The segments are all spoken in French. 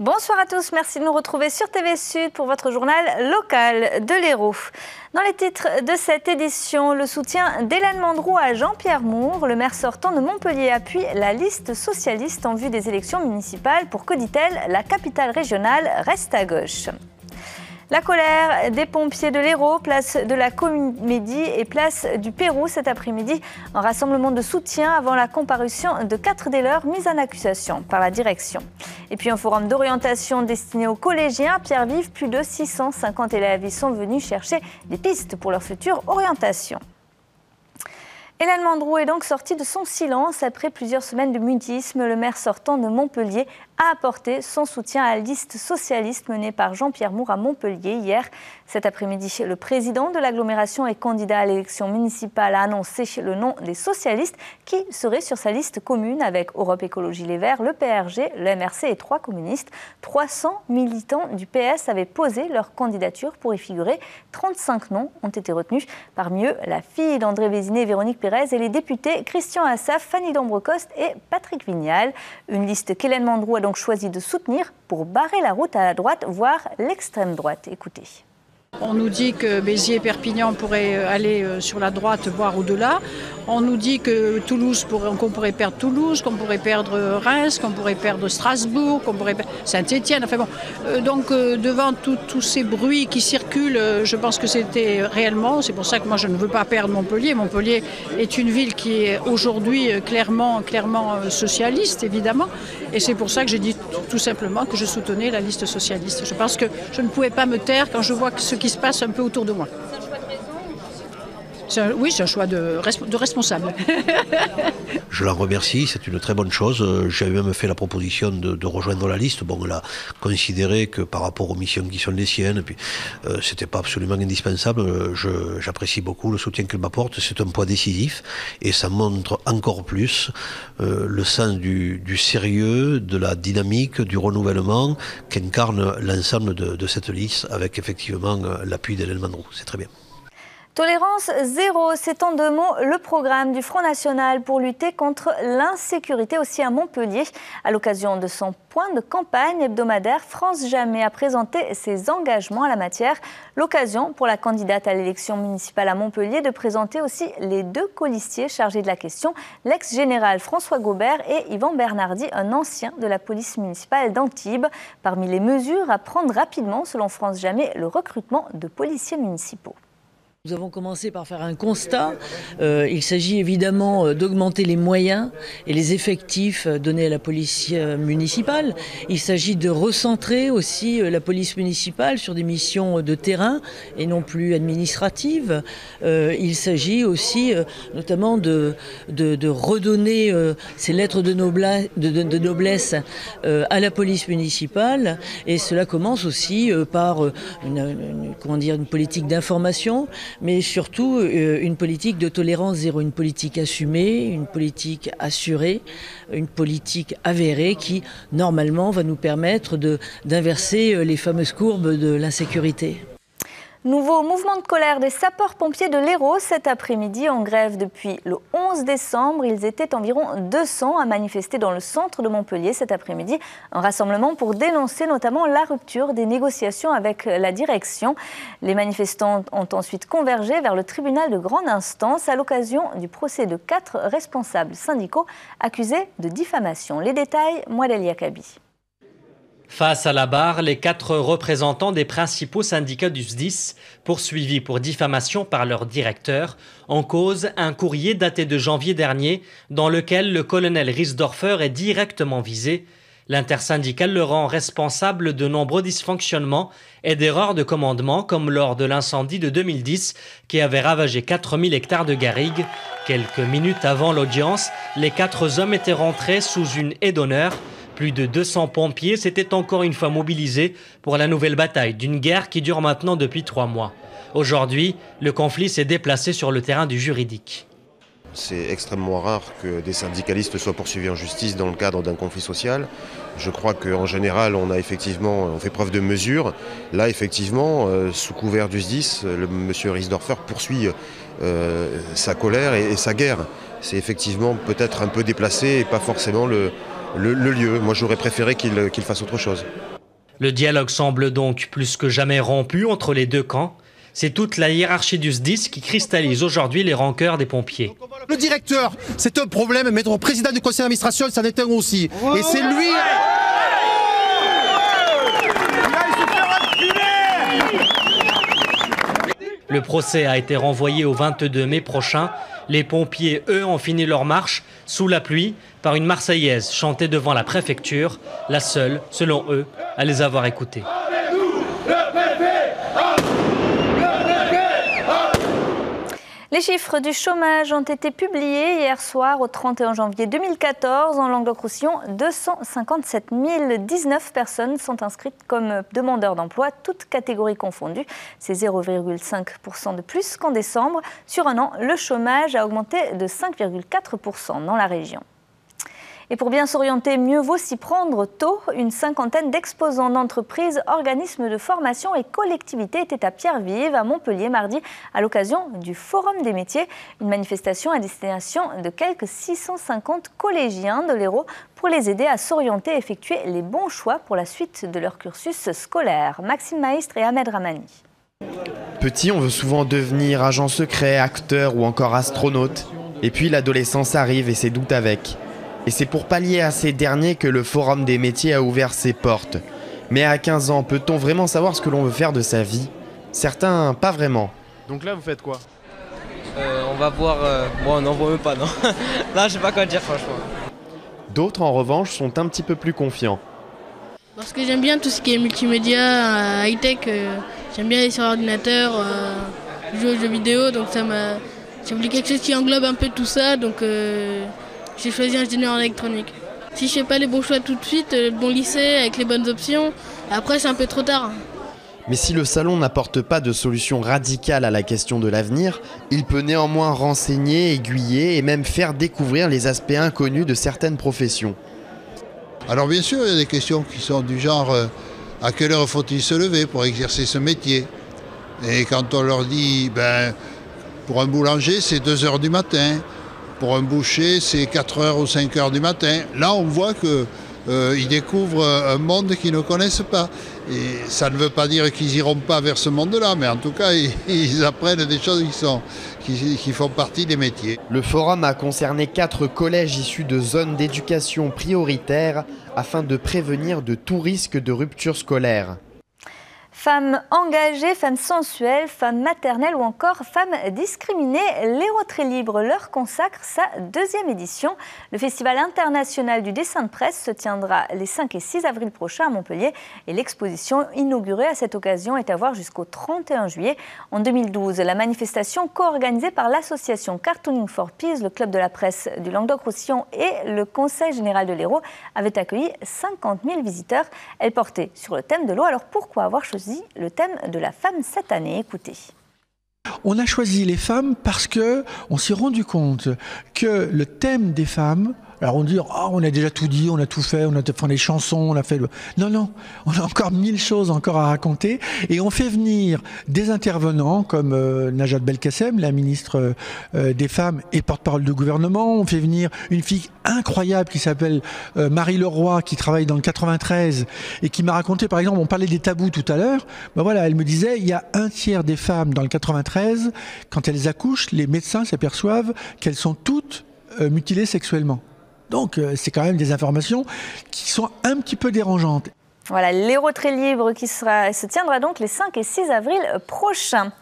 Bonsoir à tous, merci de nous retrouver sur TV Sud pour votre journal local de l'Hérault. Dans les titres de cette édition, le soutien d'Hélène Mandrou à Jean-Pierre Moore, le maire sortant de Montpellier appuie la liste socialiste en vue des élections municipales pour que, dit-elle, la capitale régionale reste à gauche. La colère des pompiers de l'Hérault, place de la Comédie et place du Pérou cet après-midi. Un rassemblement de soutien avant la comparution de quatre des leurs mis en accusation par la direction. Et puis un forum d'orientation destiné aux collégiens. Pierre Vive, plus de 650 élèves y sont venus chercher des pistes pour leur future orientation. Hélène Mandrou est donc sortie de son silence après plusieurs semaines de mutisme. Le maire sortant de Montpellier a apporté son soutien à la liste socialiste menée par Jean-Pierre Moore à Montpellier hier. Cet après-midi, le président de l'agglomération et candidat à l'élection municipale a annoncé le nom des socialistes qui seraient sur sa liste commune avec Europe Écologie Les Verts, le PRG, le MRC et trois communistes. 300 militants du PS avaient posé leur candidature pour y figurer. 35 noms ont été retenus. Parmi eux, la fille d'André Vézinet, Véronique Pérez, et les députés Christian Assaf, Fanny Dombrecoste et Patrick Vignal. Une liste qu'Hélène Mandrou a donc choisi de soutenir pour barrer la route à la droite, voire l'extrême droite. Écoutez. On nous dit que Béziers et Perpignan pourraient euh, aller euh, sur la droite, voire au-delà. On nous dit que Toulouse qu'on pourrait perdre Toulouse, qu'on pourrait perdre Reims, qu'on pourrait perdre Strasbourg, qu'on pourrait perdre Saint-Étienne. Enfin bon, euh, donc devant tous ces bruits qui circulent, je pense que c'était réellement. C'est pour ça que moi je ne veux pas perdre Montpellier. Montpellier est une ville qui est aujourd'hui clairement, clairement socialiste, évidemment. Et c'est pour ça que j'ai dit tout simplement que je soutenais la liste socialiste. Je pense que je ne pouvais pas me taire quand je vois ce qui se passe un peu autour de moi oui, c'est un choix de, responsable. Je la remercie, c'est une très bonne chose. J'avais même fait la proposition de, rejoindre la liste. Bon, elle a considéré que par rapport aux missions qui sont les siennes, puis euh, c'était pas absolument indispensable. J'apprécie beaucoup le soutien qu'elle m'apporte. C'est un poids décisif et ça montre encore plus euh, le sens du, sérieux, de la dynamique, du renouvellement qu'incarne l'ensemble de, de, cette liste avec effectivement l'appui d'Hélène Mandrou. C'est très bien. Tolérance zéro, c'est en deux mots le programme du Front National pour lutter contre l'insécurité aussi à Montpellier. À l'occasion de son point de campagne hebdomadaire, France Jamais a présenté ses engagements à la matière. L'occasion pour la candidate à l'élection municipale à Montpellier de présenter aussi les deux colistiers chargés de la question, l'ex-général François Gobert et Yvan Bernardi, un ancien de la police municipale d'Antibes. Parmi les mesures à prendre rapidement, selon France Jamais, le recrutement de policiers municipaux. Nous avons commencé par faire un constat. Euh, il s'agit évidemment euh, d'augmenter les moyens et les effectifs euh, donnés à la police municipale. Il s'agit de recentrer aussi la police municipale sur des missions de terrain et non plus administratives. il s'agit aussi notamment de, de, redonner ces lettres de, noblesse, de, noblesse à la police municipale. Et cela commence aussi par une, comment dire, une politique d'information mais surtout euh, une politique de tolérance zéro, une politique assumée, une politique assurée, une politique avérée qui, normalement, va nous permettre d'inverser euh, les fameuses courbes de l'insécurité. Nouveau mouvement de colère des sapeurs-pompiers de l'Hérault cet après-midi en grève depuis le 11 décembre. Ils étaient environ 200 à manifester dans le centre de Montpellier cet après-midi. Un rassemblement pour dénoncer notamment la rupture des négociations avec la direction. Les manifestants ont ensuite convergé vers le tribunal de grande instance à l'occasion du procès de quatre responsables syndicaux accusés de diffamation. Les détails, Moadel Yakabi. Face à la barre, les quatre représentants des principaux syndicats du SDIS, poursuivis pour diffamation par leur directeur, en cause un courrier daté de janvier dernier dans lequel le colonel Riesdorfer est directement visé. L'intersyndical le rend responsable de nombreux dysfonctionnements et d'erreurs de commandement comme lors de l'incendie de 2010 qui avait ravagé 4000 hectares de garrigues. Quelques minutes avant l'audience, les quatre hommes étaient rentrés sous une haie d'honneur plus de 200 pompiers s'étaient encore une fois mobilisés pour la nouvelle bataille d'une guerre qui dure maintenant depuis trois mois. Aujourd'hui, le conflit s'est déplacé sur le terrain du juridique. C'est extrêmement rare que des syndicalistes soient poursuivis en justice dans le cadre d'un conflit social. Je crois qu'en général, on a effectivement fait preuve de mesure. Là, effectivement, euh, sous couvert du SDIS, le monsieur Riesdorfer poursuit euh, sa colère et, sa guerre. C'est effectivement peut-être un peu déplacé et pas forcément le, le, lieu. Moi, j'aurais préféré qu'il fasse autre chose. Le dialogue semble donc plus que jamais rompu entre les deux camps. C'est toute la hiérarchie du SDIS qui cristallise aujourd'hui les rancœurs des pompiers. Le directeur, c'est un problème, mais notre président du conseil d'administration, ça est un aussi. Et c'est lui... Le procès a été renvoyé au 22 mai prochain. Les pompiers, eux, ont fini leur marche sous la pluie par une Marseillaise chantée devant la préfecture, la seule, selon eux, à les avoir écoutés. Les chiffres du chômage ont été publiés hier soir au 31 janvier 2014. En Languedoc-Roussillon, 257 019 personnes sont inscrites comme demandeurs d'emploi, toutes catégories confondues. C'est 0,5% de plus qu'en décembre. Sur un an, le chômage a augmenté de 5,4% dans la région. Et pour bien s'orienter, mieux vaut s'y prendre tôt. Une cinquantaine d'exposants d'entreprises, organismes de formation et collectivités étaient à Pierre-Vive, à Montpellier, mardi, à l'occasion du Forum des métiers, une manifestation à destination de quelques 650 collégiens de l'Hérault pour les aider à s'orienter et effectuer les bons choix pour la suite de leur cursus scolaire. Maxime Maistre et Ahmed Ramani. Petit, on veut souvent devenir agent secret, acteur ou encore astronaute. Et puis l'adolescence arrive et ses doutes avec. Et c'est pour pallier à ces derniers que le Forum des métiers a ouvert ses portes. Mais à 15 ans, peut-on vraiment savoir ce que l'on veut faire de sa vie? Certains, pas vraiment. Donc là, vous faites quoi? Euh, On va voir. Euh, bon, non, voit même pas, non. là, je sais pas quoi dire, franchement. D'autres, en revanche, sont un petit peu plus confiants. Parce que j'aime bien tout ce qui est multimédia, euh, high-tech. j'aime bien aller sur l'ordinateur, jouer aux jeux vidéo, donc ça m'a. J'ai voulu quelque chose qui englobe un peu tout ça, donc j'ai choisi ingénieur électronique. Si je fais pas les bons choix tout de suite, le bon lycée avec les bonnes options, après c'est un peu trop tard. Mais si le salon n'apporte pas de solution radicale à la question de l'avenir, il peut néanmoins renseigner, aiguiller et même faire découvrir les aspects inconnus de certaines professions. Alors bien sûr, il y a des questions qui sont du genre euh, à quelle heure faut-il se lever pour exercer ce métier? Et quand on leur dit, ben, pour un boulanger, c'est 2 heures du matin, pour un boucher, c'est 4 heures ou 5 heures du matin. Là, on voit qu'ils euh, découvrent un monde qu'ils ne connaissent pas. Et ça ne veut pas dire qu'ils n'iront pas vers ce monde-là, mais en tout cas, ils, apprennent des choses qui, sont, qui, qui, font partie des métiers. Le forum a concerné quatre collèges issus de zones d'éducation prioritaires afin de prévenir de tout risque de rupture scolaire. Femmes engagées, femmes sensuelles, femmes maternelles ou encore femmes discriminées, l'Héros Très Libre leur consacre sa deuxième édition. Le Festival international du dessin de presse se tiendra les 5 et 6 avril prochains à Montpellier et l'exposition inaugurée à cette occasion est à voir jusqu'au 31 juillet. En 2012, la manifestation co-organisée par l'association Cartooning for Peace, le club de la presse du Languedoc-Roussillon et le Conseil général de l'Hérault avait accueilli 50 000 visiteurs. Elle portait sur le thème de l'eau. Alors pourquoi avoir choisi le thème de la femme cette année. Écoutez. On a choisi les femmes parce que on s'est rendu compte que le thème des femmes alors on dit, oh, on a déjà tout dit, on a tout fait, on a fait des chansons, on a fait le... Non, non, on a encore mille choses encore à raconter et on fait venir des intervenants comme euh, Najat Belkacem, la ministre euh, des Femmes et porte-parole du gouvernement. On fait venir une fille incroyable qui s'appelle euh, Marie Leroy, qui travaille dans le 93 et qui m'a raconté, par exemple, on parlait des tabous tout à l'heure. Ben voilà, elle me disait, il y a un tiers des femmes dans le 93, quand elles accouchent, les médecins s'aperçoivent qu'elles sont toutes mutilées sexuellement. Donc euh, c'est quand même des informations qui sont un petit peu dérangeantes. Voilà, l'Héros très libre qui se tiendra donc les 5 et 6 avril prochains.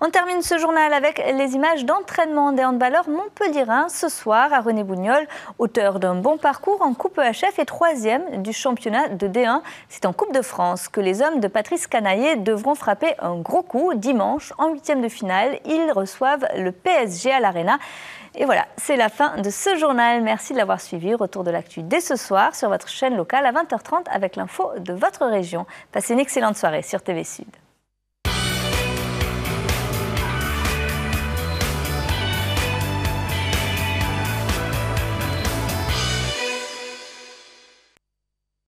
On termine ce journal avec les images d'entraînement des handballeurs montpelliérains ce soir à René Bougnol, auteur d'un bon parcours en Coupe EHF et troisième du championnat de D1. C'est en Coupe de France que les hommes de Patrice Canaillé devront frapper un gros coup dimanche en huitième de finale. Ils reçoivent le PSG à l'Arena. Et voilà, c'est la fin de ce journal. Merci de l'avoir suivi. Retour de l'actu dès ce soir sur votre chaîne locale à 20h30 avec l'info de votre région. Passez une excellente soirée sur TV Sud.